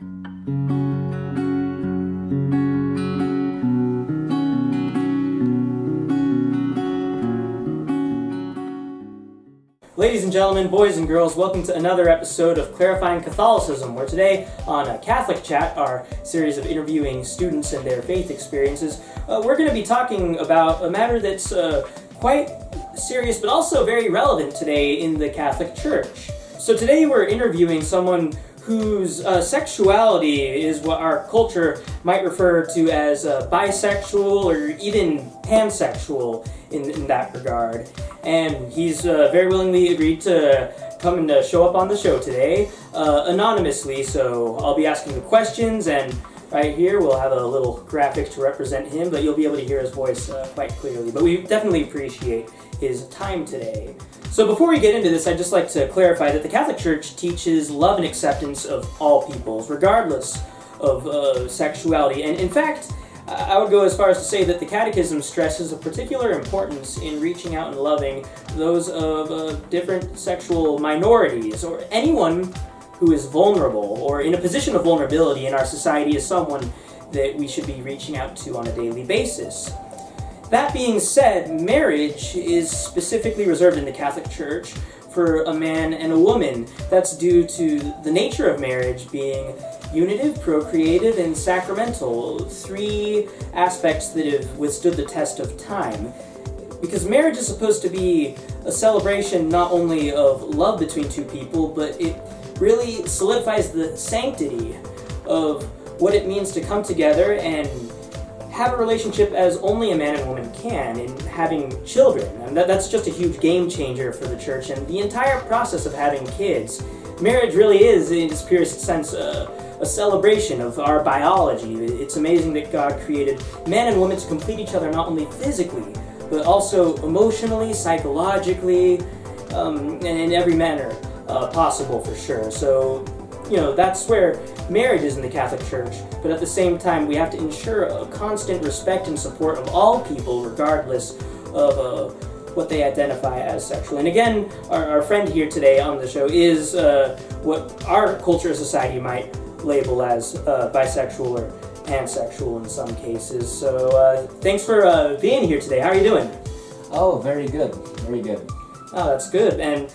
Ladies and gentlemen, boys and girls, welcome to another episode of Clarifying Catholicism, where today on a Catholic Chat, our series of interviewing students and their faith experiences, uh, we're going to be talking about a matter that's uh, quite serious but also very relevant today in the Catholic Church. So today we're interviewing someone whose uh, sexuality is what our culture might refer to as uh, bisexual or even pansexual in, in that regard. And he's uh, very willingly agreed to come and uh, show up on the show today uh, anonymously. So I'll be asking the questions, and right here we'll have a little graphic to represent him, but you'll be able to hear his voice uh, quite clearly. But we definitely appreciate his time today. So before we get into this, I'd just like to clarify that the Catholic Church teaches love and acceptance of all peoples, regardless of uh, sexuality. And in fact, I would go as far as to say that the Catechism stresses a particular importance in reaching out and loving those of uh, different sexual minorities or anyone who is vulnerable or in a position of vulnerability in our society is someone that we should be reaching out to on a daily basis. That being said, marriage is specifically reserved in the Catholic Church for a man and a woman. That's due to the nature of marriage being unitive, procreative, and sacramental. Three aspects that have withstood the test of time. Because marriage is supposed to be a celebration not only of love between two people, but it really solidifies the sanctity of what it means to come together and have a relationship as only a man and woman can in having children. And that, that's just a huge game changer for the church and the entire process of having kids. Marriage really is, in its purest sense, a celebration of our biology. It's amazing that God created man and woman to complete each other not only physically, but also emotionally, psychologically, um, and in every manner uh, possible for sure. So you know, that's where marriage is in the Catholic Church. But at the same time, we have to ensure a constant respect and support of all people, regardless of uh, what they identify as sexual. And again, our, our friend here today on the show is uh, what our culture and society might label as uh, bisexual or pansexual in some cases. So uh, thanks for uh, being here today. How are you doing? Oh, very good. Very good. Oh, that's good. And